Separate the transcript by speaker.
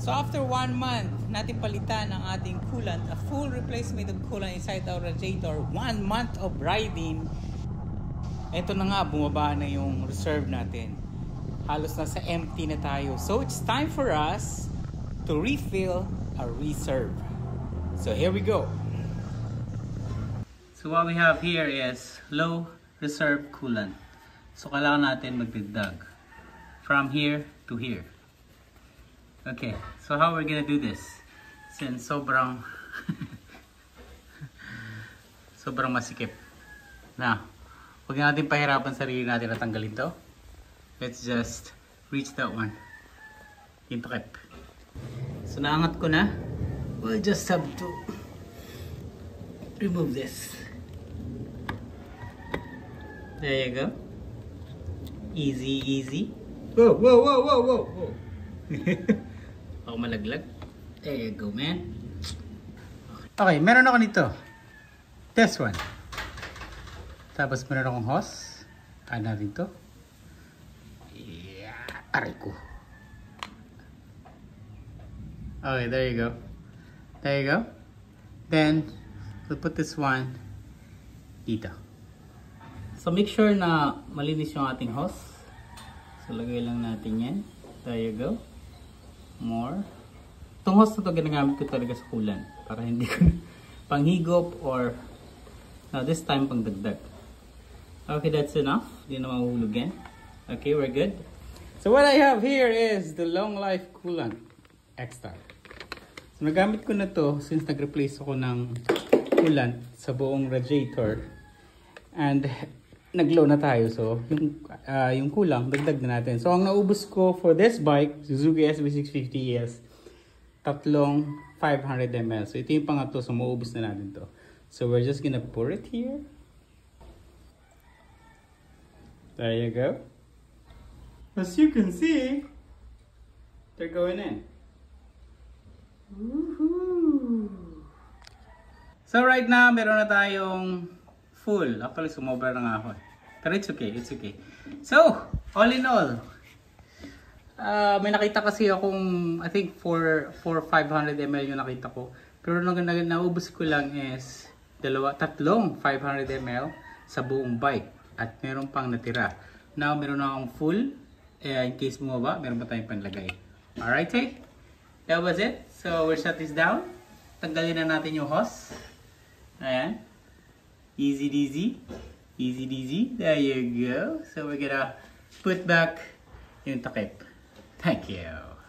Speaker 1: So after one month, natin palitan ang ating coolant, a full replacement of coolant inside our radiator, one month of riding, eto na nga, bumaba na yung reserve natin. Halos nasa empty na tayo. So it's time for us to refill our reserve. So here we go. So what we have here is low reserve coolant. So kailangan natin magdagdag from here to here. Okay, so how we're gonna do this? Since sobrang sobrang masikip. Now, huwag natin pahirapan sarili natin na tanggalin to. Let's just reach that one. Yung takip. So naangat ko na. We'll just have to remove this. There you go. Easy, easy. Whoa, whoa, whoa, whoa, whoa, whoa. Ako malaglag. There you go, man. Okay, meron ako nito. This one. Tapos meron akong hose. Ano rin to? Yeah, aray ko. Okay, there you go. There you go. Then, we'll put this one dito. So, make sure na malinis yung ating hose. So, lagay lang natin yan. There you go. More. Itong hose na ito ginagamit ko talaga sa kulan. Para hindi ko panghigop or now this time pang dagdag. Okay, that's enough. Hindi na mahuhulog yan. Okay, we're good. So what I have here is the long life coolant extra. So nagamit ko na to since nag-replace ako ng coolant sa buong radiator. And nag-low na tayo. So yung, uh, yung kulang, dagdag na natin. So ang naubos ko for this bike, Suzuki SB650 is tatlong 500 ml. So ito yung pangatlo. So maubos na natin to. So we're just gonna pour it here. There you go. As you can see, they're going in. So right now, meron na tayong full. Actually, sumobra na nga ako. eh. Pero it's okay, it's okay. So, all in all, ah may nakita kasi akong, I think, 4, 4 500 ml yung nakita ko. Pero nung na, naubos ko lang is dalawa, tatlong 500 ml sa buong bike. At meron pang natira. Now, meron na akong full. Eh, in case mo ba, meron pa tayong panlagay. Alright, eh? That was it. So, we'll shut this down. Tanggalin na natin yung hose. Ayan. Easy deasy. Easy deasy. There you go. So, we're gonna put back yung takip. Thank you.